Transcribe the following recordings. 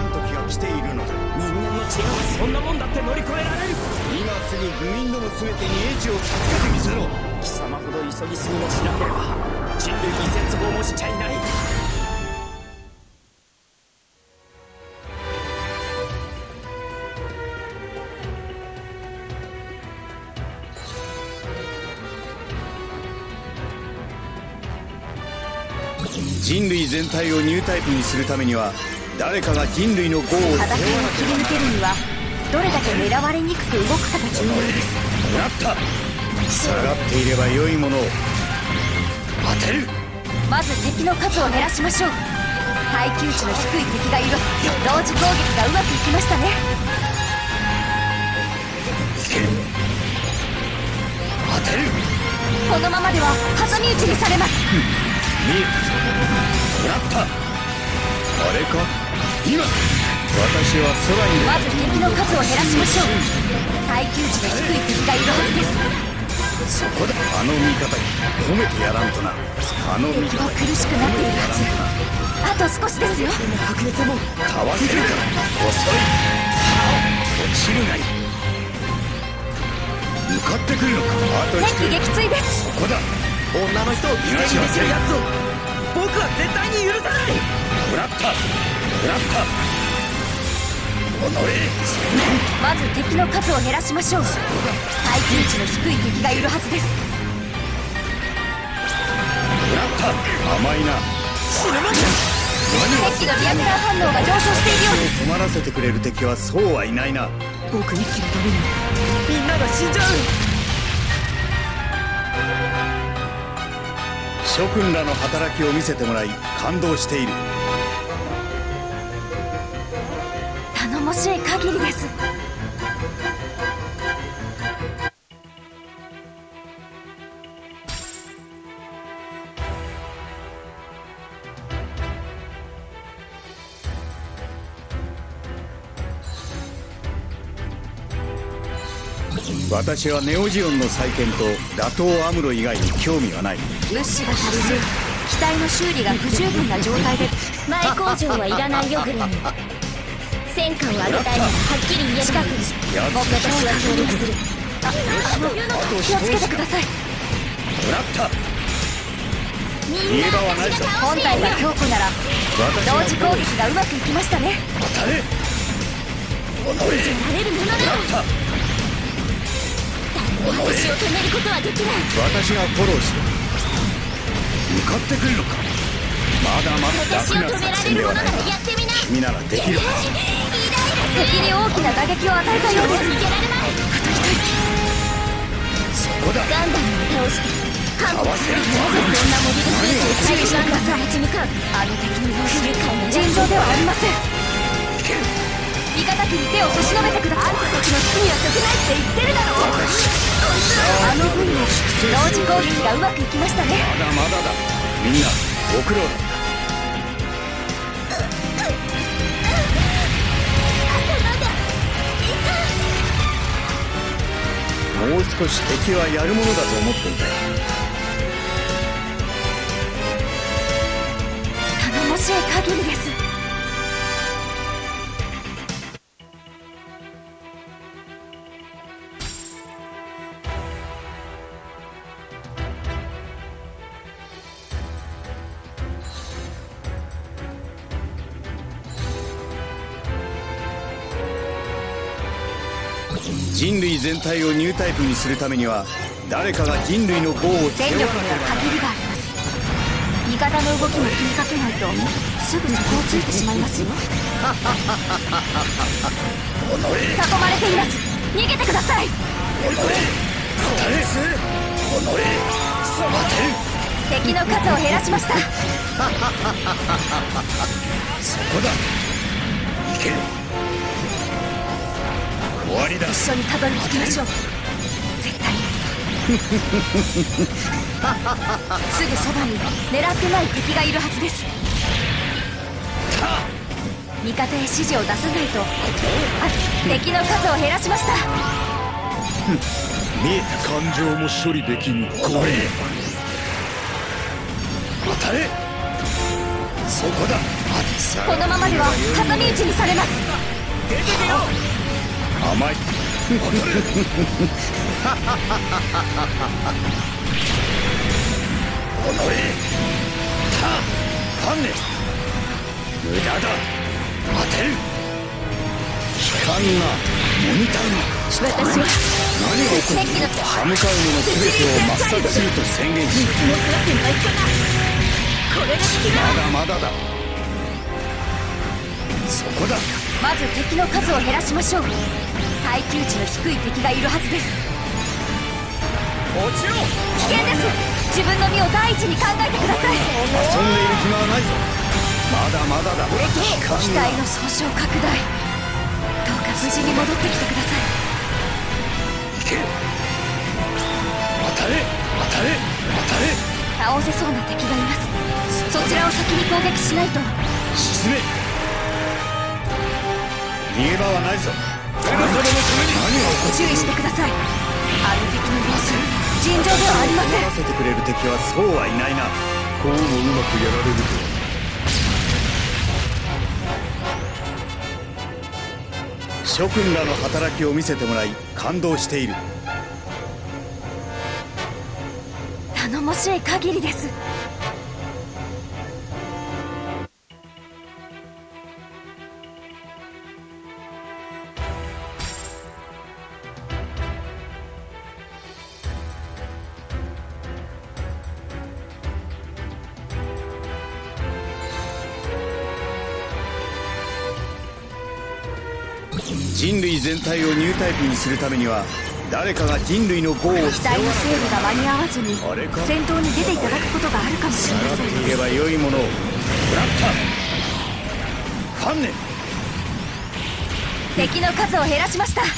時が来ているのだ。人間の知恵はそんなもんだって乗り越えられる。今すぐ愚民ども全てに英知を授けてみせろ。貴様ほど急ぎすぎもしなければ人類に絶望もしちゃいない。人類全体をニュータイプにするためには誰かが人類の業を戦いを切り抜けるにはどれだけ狙われにくく動くかが重要です。なった。下がっていれば良いものを当てる。まず敵の数を減らしましょう。耐久値の低い敵がいる。同時攻撃がうまくいきましたね。当てる。このままでは挟み撃ちにされます。見えた。なった。あれか？今。私は空に。まず敵の数を減らしましょう。耐久値の低い敵がいるはずです。そこだあの味方に褒めてやらんとな。あの味敵方は苦しくなっているはず。あと少しですよ。白熱も。かわせるから。遅い。落ちるがいい向かってくるのか。あと一撃墜です。ここだ。女の人を犠牲にできるやつを。僕は絶対に許さない。食らった。食らった。己まず敵の数を減らしましょう。耐久値の低い敵がいるはずです。食らった。甘いな。敵のリアクター反応が上昇しているようです。止まらせてくれる敵はそうはいないな。僕に切るためにみんなが死んじゃう。諸君らの働きを見せてもらい感動しているです。私はネオジオンの再建と打倒アムロ以外に興味はない。物資が足りず機体の修理が不十分な状態で。前工場はいらないよグレン戦果を上げたいならはっきり言えば近くに私は協力するあと気をつけてください食らった逃げ場はないぞ本体が強固なら同時攻撃がうまくいきましたね当たれ己られるものだ食らった私を止めることはできない私がフォローし向かってくるのかまだまだ私を止められる。ものならやってみな君ならできる。敵に大きな打撃を与えたようです逃げられないそこだガンダムを倒してかわせる。そんなモビルスーツを注意してください立ち向かうあの敵の様子不愉快な尋常ではありません味方機に手を差し伸べてくださいあんたたちの好きにはさせないって言ってる。だろあの分も同時攻撃がうまくいきましたねまだまだだみんなご苦労だもう少し敵はやるものだと思っていたよ。頼もしい限りです。人類全体をニュータイプにするためには誰かが人類の業を背負わな戦力には限りがあります。味方の動きも気にかけないとすぐそこをついてしまいますよ。囲まれています。逃げてください。敵の数を減らしました。そこだ。行け終わりだ。一緒にたどり着きましょう。絶対に。すぐそばに狙ってない敵がいるはずです。味方へ指示を出さないとあ敵の数を減らしました。見えた感情も処理できんこれ当たれ。そこだ。このままでは挟み撃ちにされます。出てけよ甘い。おのれた観念無駄だ当てる聞かんなモニターが私は何が起こるの歯向かう者全てを抹殺すると宣言しもすわけにはいかないこれがまだまだだそこだまず敵の数を減らしましょう。耐久値の低い敵がいるはずです。落ちろ危険です。自分の身を第一に考えてください。遊んでいる暇はないぞ。まだまだだ。機体の損傷拡大。どうか無事に戻ってきてください。行け。当たれ当たれ当たれ。倒せそうな敵がいます。そちらを先に攻撃しないと。沈め。逃げ場はないぞ俺の子供のために注意してください。あの敵の様子。尋常ではありません。合わせてくれる敵はそうはいないなこうもうまくやられると。諸君らの働きを見せてもらい感動している。頼もしい限りです全体をニュータイプにするためには誰かが人類の業を機体の整備が間に合わずに戦闘に出ていただくことがあるかもしれません。逃げば良いものを。もらった観念敵の数を減らしました。向か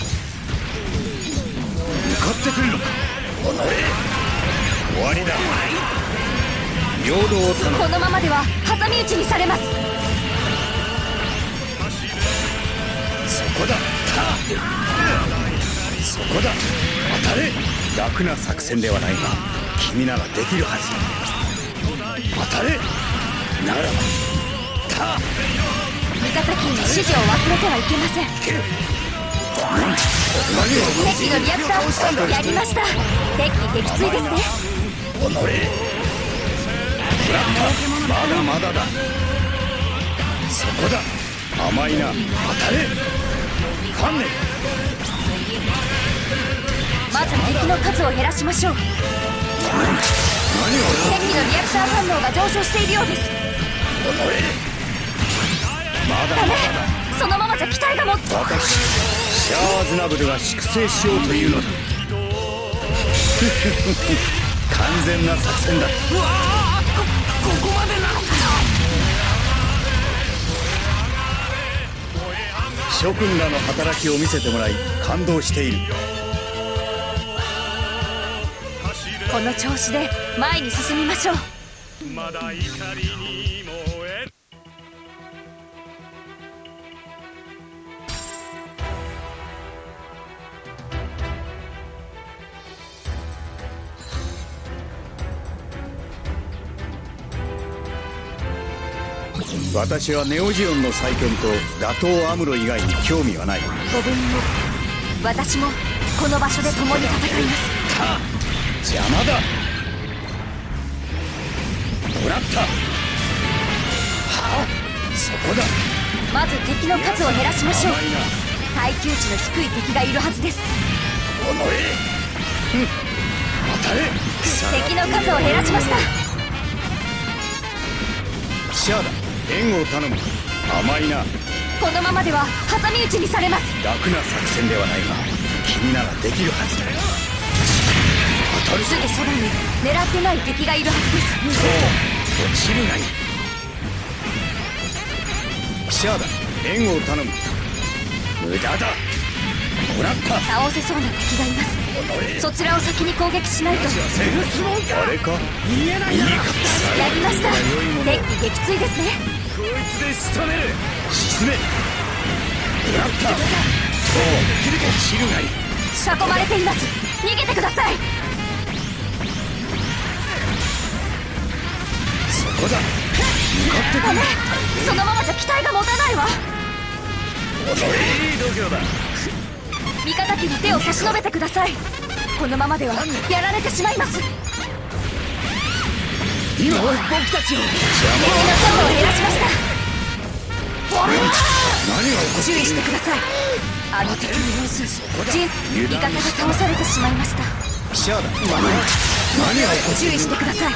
ってくるのか？終わりだ。平等を頼むこのままでは挟み撃ちにされます。そこだそこだ。当たれ。楽な作戦ではないが君ならできるはず。当たれ。ならばた。味方機に指示を忘れてはいけません。敵のリアクターやりました。敵撃墜ですね。おのれ。フラッタまだまだだ。そこだ。甘いな。当たれ観念まず敵の数を減らしましょう。何敵のリアクター反応が上昇しているようです。まだダメ！そのままじゃ機体がも私シャアーズナブルが粛清しようというのだ。完全な作戦だ。うわあこここまでなの諸君らの働きを見せてもらい感動している。この調子で前に進みましょう私はネオジオンの再建と打倒アムロ以外に興味はない。ご分も私もこの場所で共に戦います。邪魔だ。もらった。はあ？そこだ。まず敵の数を減らしましょう。耐久値の低い敵がいるはずです。おのん当たれ敵の数を減らしました。シャアだ援護を頼む。甘いな。このままでは挟み撃ちにされます。楽な作戦ではないが君ならできるはずだ。当たるすぐそばに狙ってない敵がいるはずです。そう落ちるがいい。シャアだ。援護を頼む。無駄だ。もらった。倒せそうな敵がいますそちらを先に攻撃しないと。セルスモンかあれか？見えないな。やりました。敵撃墜ですね。こいつで仕留める。沈め。もらった。そう落ちるがいい。囲まれています。逃げてください。そここだ。向かってくダメ。そのままじゃ機体が持たないわ。いい度胸だ味方機に手を差し伸べてください。このままではやられてしまいます。今僕たちを。敵の数を減らしました。何が起こ注意してください。あの敵の様子。ジン味方が倒されてしまいました。何が起こ注意してください。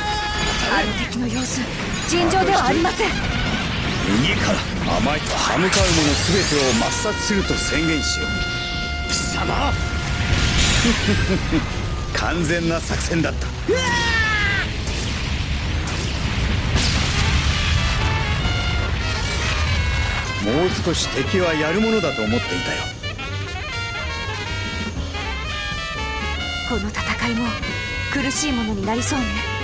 あの敵の様子。尋常ではありません。右から甘いと歯向かう者全てを抹殺すると宣言しよう貴様。完全な作戦だった。もう少し敵はやるものだと思っていたよ。この戦いも苦しいものになりそうね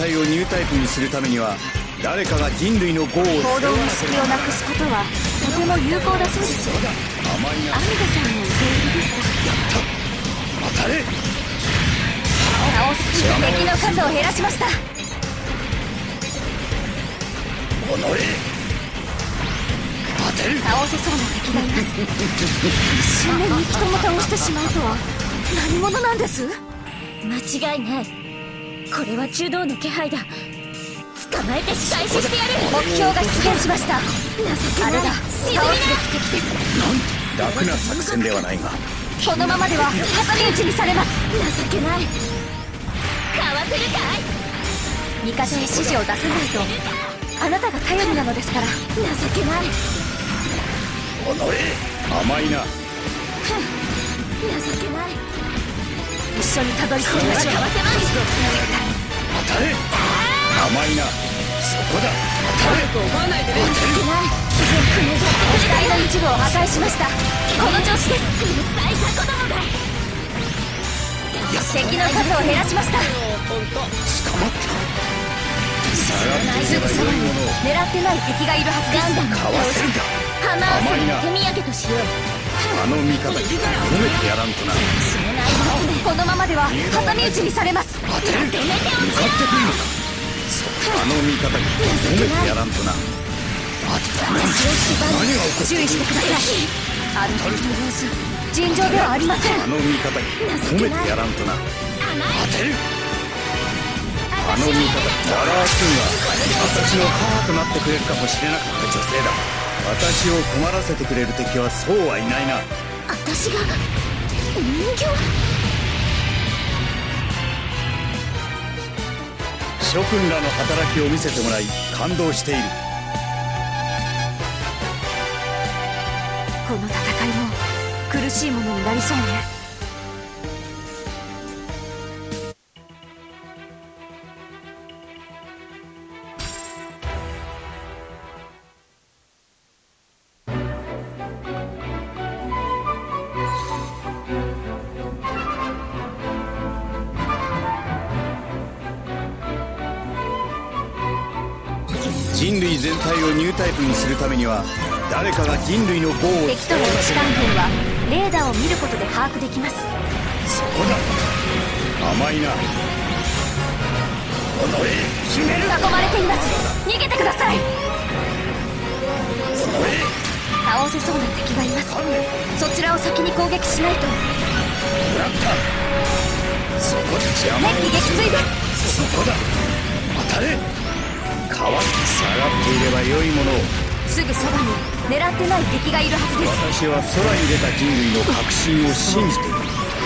体をニュータイプにするためには誰かが人類の業を行動の隙をなくすことはとても有効だそうです。アミダさんの受け入れです。か当たれ。倒す敵の数を減らしました。己。当てる。倒せそうな敵がいます。一瞬で2機とも倒してしまうとは何者なんです？間違いないこれは中道の気配だ。捕まえて仕返ししてやる。目標が出現しました。情けない。あれだ沈み倒すべき敵です楽な作戦ではないが。このままでは挟み撃ちにされます。情けない。かわせるかい？味方へ指示を出さないと。あなたが頼りなのですから。情けない。己甘いな。情けない一緒にたどり着きましょうか。わせます当た。れ甘いなそこだ当たれ思わないでね情けない機体の一部を破壊しましたこの調子ですうるさい雑魚どもが敵の数を。減らしました捕まった下がっていれば良いものを狙ってない敵がいるはずですかわせるかハマー甘いなさんの手土産としようあの味方に褒めてやらんとな。このままでは挟み撃ちにされます。当てる向かってくるのか。あの味方に褒めてやらんとな。当てた何が起こっ注意してください。あの敵の様子尋常ではありません。あの味方に褒めてやらんとな。当てるあの味方ザラースンは私の母となってくれるかもしれなかった女性だ私を困らせてくれる敵はそうはいないな。私が人形？諸君らの働きを見せてもらい感動している。この戦いも苦しいものになりそうね人類全体をニュータイプにするためには誰かが人類の業を敵との位置関係はレーダーを見ることで把握できます。そこだ。甘いな。己。決める囲まれています。逃げてください。倒せそうな敵がいます。そちらを先に攻撃しないと。もらった。そこで邪魔を敵撃墜です。そこだ。当たれいれば良いものを。すぐそばに狙ってない敵がいるはずです。私は空に出た人類の確信を信じている。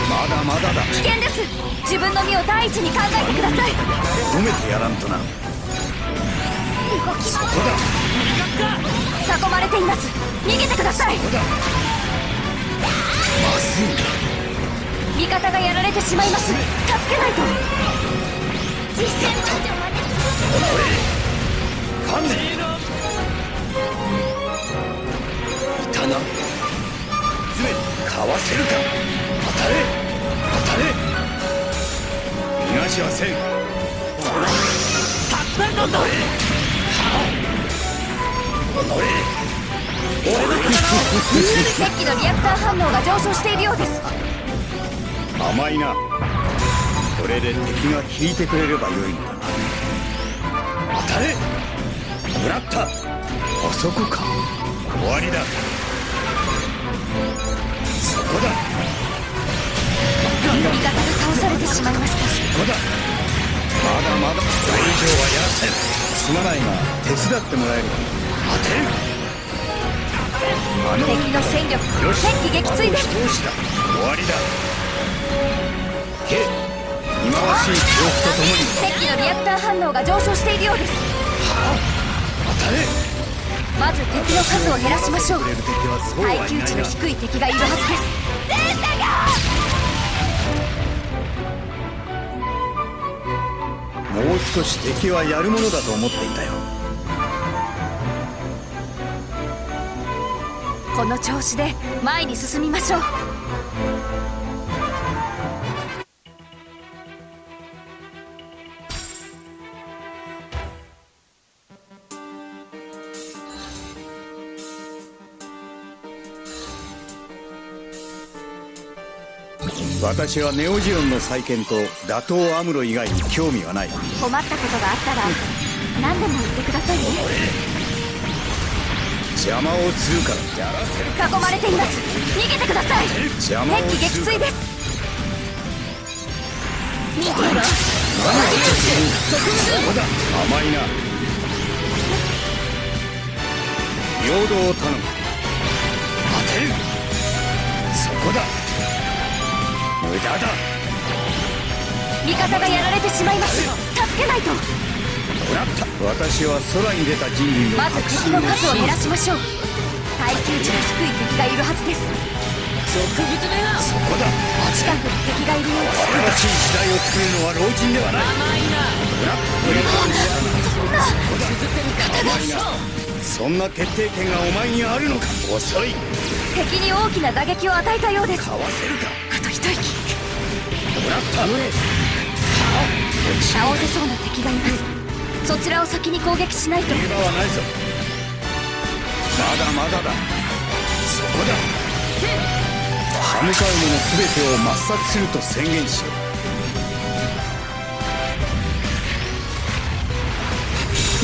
まだまだだ危険です。自分の身を第一に考えてください。褒めてやらんとな。そこだ囲まれています。逃げてください。まずいんだ味方がやられてしまいます。助けないと。実践バージいたな。かわせるか。当たれ当たれはせん。たったんだ鉄器のリアクター反応が上昇しているようです。甘いな。これで敵が引いてくれればよいのだ当たれもらった。あそこか。終わりだ。そこだ。味方が倒されてしまいました。そこだ。まだまだ。それ以上はやらせんすまないが手伝ってもらえる。当てる。あの敵の戦力鉄器撃墜で。す終わりだ。け。忌まわしい記憶とともに。鉄器のリアクター反応が上昇しているようですまず敵の数を減らしましょう。耐久値のな低い敵がいるはずですもう少し敵はやるものだと思っていたよ。この調子で前に進みましょう私はネオジオンの再建と打倒アムロ以外に興味はない。困ったことがあったら何でも言ってくださいね。邪魔をするから。やらせる囲まれています。逃げてください。邪魔を撃する墜です。見てろ。そうだ甘いな。平等を頼む。当てる。そこだだ。味方がやられてしまいます助けないと。もらった。私は空に出た人類のまず敵の数を減らしましょう。耐久値の低い敵がいるはずです。俗物めはそこだ。近くに敵がいるようです。新しい時代を作るのは老人ではない。甘いな。もらった。甘いな。そんな決定権がお前にあるのか。遅い。敵に大きな打撃を与えたようです。かわせるか。あと一息倒せそうな敵がいます。そちらを先に攻撃しないと。逃げ場はないぞ。まだまだだ。そこだ。歯向かう者全てを抹殺すると宣言しよう。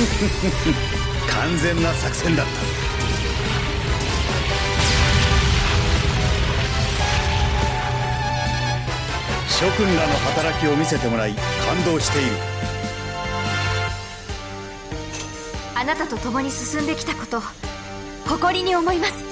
完全な作戦だった。諸君らの働きを見せてもらい感動している。あなたと共に進んできたこと誇りに思います。